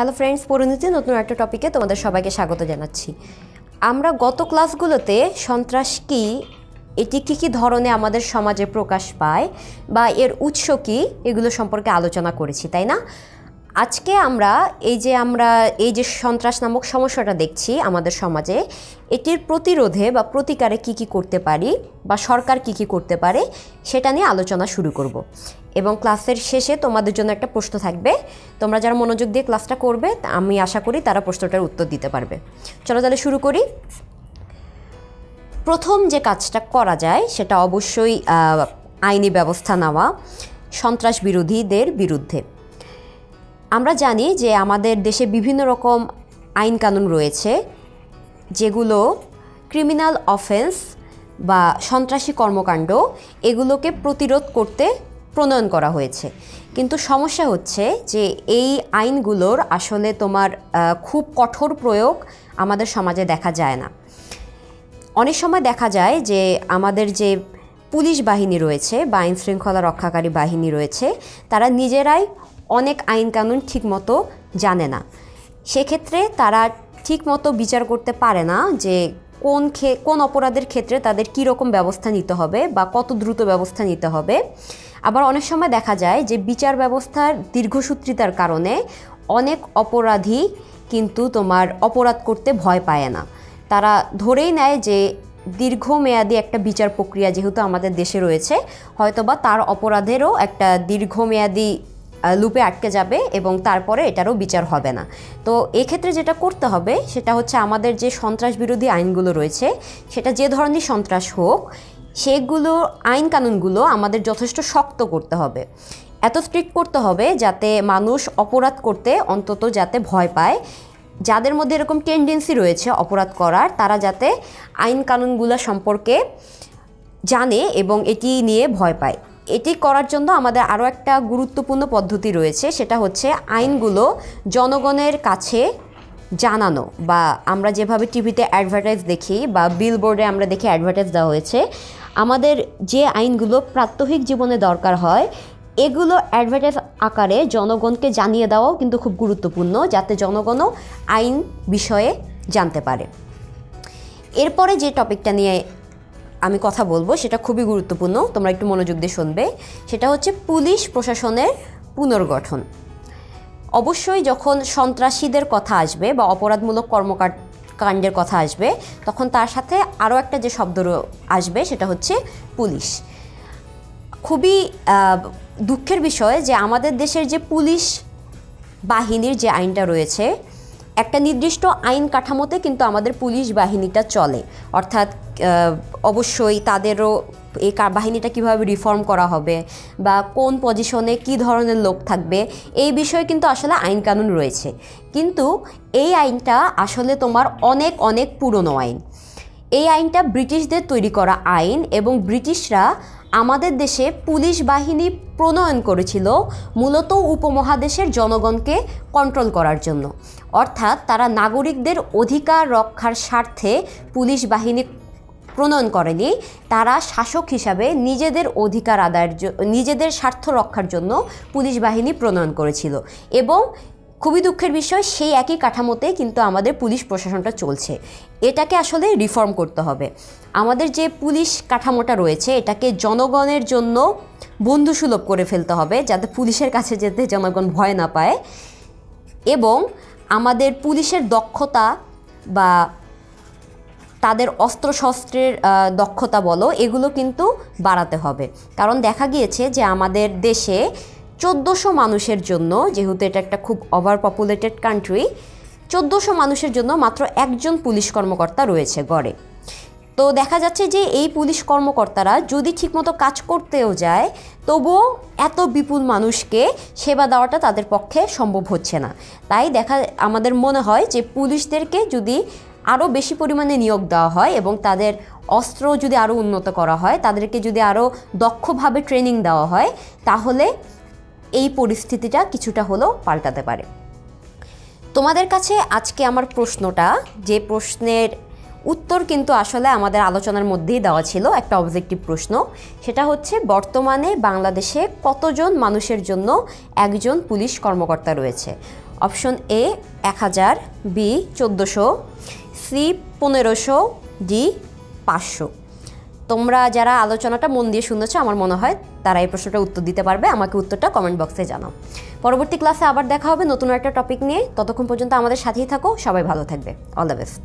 Hello friends পরিণতি নতুন একটা টপিকে তোমাদের সবাইকে স্বাগত জানাচ্ছি। আমরা গত ক্লাসগুলোতে সন্ত্রাস কি, এটি কী কী ধরনে আমাদের সমাজে প্রকাশ পায়, বা এর উৎস কী, এগুলো সম্পর্কে আলোচনা করেছি, তাই না? আজকে আমরা এই যে আমরা এই যে সন্ত্রাস নামক সমস্যাটা দেখছি আমাদের সমাজে, এটির প্রতিরোধে বা প্রতিকারে কি কি করতে পারি বা সরকার কি কি করতে পারে সেটা নিয়ে আলোচনা শুরু করব। এবং ক্লাসের শেষে তোমাদের জন্য একটা প্রশ্ন থাকবে, তোমরা যারা মনোযোগ দিয়ে ক্লাসটা করবে, আমি আশা করি তারা প্রশ্নটার উত্তর দিতে পারবে। চলো তাহলে শুরু করি। প্রথম যে কাজটা করা যায় সেটা অবশ্যই আইনি ব্যবস্থা নেওয়া সন্ত্রাস বিরোধীদের বিরুদ্ধে। আমরা জানি যে আমাদের দেশে বিভিন্ন রকম আইন কানুন রয়েছে, যেগুলো ক্রিমিনাল অফেন্স বা সন্ত্রাসী কর্মকাণ্ড এগুলোকে প্রতিরোধ করতে প্রণয়ন করা হয়েছে। কিন্তু সমস্যা হচ্ছে যে এই আইনগুলোর আসলে তোমার খুব কঠোর প্রয়োগ আমাদের সমাজে দেখা যায় না। অনেক সময় দেখা যায় যে আমাদের যে পুলিশ বাহিনী রয়েছে বা আইন শৃঙ্খলা রক্ষাকারী বাহিনী রয়েছে, তারা নিজেরাই অনেক আইন কানুন ঠিকমতো জানে না। সেক্ষেত্রে তারা ঠিকমতো বিচার করতে পারে না যে কোন কোন অপরাধের ক্ষেত্রে তাদের কী রকম ব্যবস্থা নিতে হবে বা কত দ্রুত ব্যবস্থা নিতে হবে। আবার অনেক সময় দেখা যায় যে বিচার ব্যবস্থার দীর্ঘসূত্রিতার কারণে অনেক অপরাধী কিন্তু তোমার অপরাধ করতে ভয় পায় না। তারা ধরেই নেয় যে দীর্ঘমেয়াদী একটা বিচার প্রক্রিয়া যেহেতু আমাদের দেশে রয়েছে, হয়তোবা তার অপরাধেরও একটা দীর্ঘমেয়াদী লুপে আটকে যাবে এবং তারপরে এটারও বিচার হবে না। তো এক্ষেত্রে যেটা করতে হবে, সেটা হচ্ছে আমাদের যে সন্ত্রাস বিরোধী আইনগুলো রয়েছে, সেটা যে ধরনের সন্ত্রাস হোক, সেগুলো, আইন কানুনগুলো আমাদের যথেষ্ট শক্ত করতে হবে। এত স্ট্রিক্ট করতে হবে যাতে মানুষ অপরাধ করতে অন্তত যাতে ভয় পায়। যাদের মধ্যে এরকম টেন্ডেন্সি রয়েছে অপরাধ করার, তারা যাতে আইন কানুনগুলো সম্পর্কে জানে এবং এটি নিয়ে ভয় পায়। এটি করার জন্য আমাদের আরও একটা গুরুত্বপূর্ণ পদ্ধতি রয়েছে, সেটা হচ্ছে আইনগুলো জনগণের কাছে জানানো বা আমরা যেভাবে টিভিতে অ্যাডভার্টাইজ দেখি বা বিলবোর্ডে আমরা দেখি অ্যাডভার্টাইজ দেওয়া হয়েছে, আমাদের যে আইনগুলো প্রাত্যহিক জীবনে দরকার হয়, এগুলো অ্যাডভার্টাইজ আকারে জনগণকে জানিয়ে দেওয়াও কিন্তু খুব গুরুত্বপূর্ণ, যাতে জনগণও আইন বিষয়ে জানতে পারে। এরপরে যে টপিকটা নিয়ে আমি কথা বলব, সেটা খুবই গুরুত্বপূর্ণ, তোমরা একটু মনোযোগ দিয়ে শুনবে। সেটা হচ্ছে পুলিশ প্রশাসনের পুনর্গঠন। অবশ্যই যখন সন্ত্রাসীদের কথা আসবে বা অপরাধমূলক কর্মকাণ্ড কাণ্ডের কথা আসবে, তখন তার সাথে আরও একটা যে শব্দ আসবে, সেটা হচ্ছে পুলিশ। খুবই দুঃখের বিষয় যে আমাদের দেশের যে পুলিশ বাহিনীর যে আইনটা রয়েছে একটা নির্দিষ্ট আইন কাঠামোতে কিন্তু আমাদের পুলিশ বাহিনীটা চলে। অর্থাৎ অবশ্যই তাদেরও এই বাহিনীটা কীভাবে রিফর্ম করা হবে বা কোন পজিশনে কি ধরনের লোক থাকবে, এই বিষয়ে কিন্তু আসলে আইন কানুন রয়েছে। কিন্তু এই আইনটা আসলে তোমার অনেক অনেক পুরনো আইন। এই আইনটা ব্রিটিশদের তৈরি করা আইন এবং ব্রিটিশরা আমাদের দেশে পুলিশ বাহিনী প্রণয়ন করেছিল মূলত উপমহাদেশের জনগণকে কন্ট্রোল করার জন্য। অর্থাৎ তারা নাগরিকদের অধিকার রক্ষার স্বার্থে পুলিশ বাহিনী প্রণয়ন করেনি, তারা শাসক হিসাবে নিজেদের অধিকার আদায়ের নিজেদের স্বার্থ রক্ষার জন্য পুলিশ বাহিনী প্রণয়ন করেছিল এবং খুবই দুঃখের বিষয়, সেই একই কাঠামোতে কিন্তু আমাদের পুলিশ প্রশাসনটা চলছে। এটাকে আসলে রিফর্ম করতে হবে। আমাদের যে পুলিশ কাঠামোটা রয়েছে, এটাকে জনগণের জন্য বন্ধুসুলভ করে ফেলতে হবে, যাতে পুলিশের কাছে যেতে জনগণ ভয় না পায়। এবং আমাদের পুলিশের দক্ষতা বা তাদের অস্ত্রশস্ত্রের দক্ষতা বলো, এগুলো কিন্তু বাড়াতে হবে। কারণ দেখা গিয়েছে যে আমাদের দেশে চোদ্দোশো মানুষের জন্য, যেহেতু এটা একটা খুব ওভার পপুলেটেড কান্ট্রি চোদ্দোশো মানুষের জন্য মাত্র একজন পুলিশ কর্মকর্তা রয়েছে গড়ে। তো দেখা যাচ্ছে যে এই পুলিশ কর্মকর্তারা যদি ঠিকমতো কাজ করতেও যায়, তবুও এত বিপুল মানুষকে সেবা দেওয়াটা তাদের পক্ষে সম্ভব হচ্ছে না। তাই দেখা, আমাদের মনে হয় যে পুলিশদেরকে যদি আরও বেশি পরিমাণে নিয়োগ দেওয়া হয় এবং তাদের অস্ত্র যদি আরও উন্নত করা হয়, তাদেরকে যদি আরও দক্ষভাবে ট্রেনিং দেওয়া হয়, তাহলে এই পরিস্থিতিটা কিছুটা হলেও পাল্টাতে পারে। তোমাদের কাছে আজকে আমার প্রশ্নটা, যে প্রশ্নের উত্তর কিন্তু আসলে আমাদের আলোচনার মধ্যেই দেওয়া ছিল, একটা অবজেক্টিভ প্রশ্ন। সেটা হচ্ছে, বর্তমানে বাংলাদেশে কতজন মানুষের জন্য একজন পুলিশ কর্মকর্তা রয়েছে? অপশন এ এক হাজার বি চোদ্দোশো সি পনেরোশো ডি পাঁচশো। তোমরা যারা আলোচনাটা মন দিয়ে শুনেছো, আমার মনে হয় তারা এই প্রশ্নটা উত্তর দিতে পারবে। আমাকে উত্তরটা কমেন্ট বক্সে জানাও। পরবর্তী ক্লাসে আবার দেখা হবে নতুন একটা টপিক নিয়ে। ততক্ষণ পর্যন্ত আমাদের সাথেই থাকো। সবাই ভালো থাকবে। All the best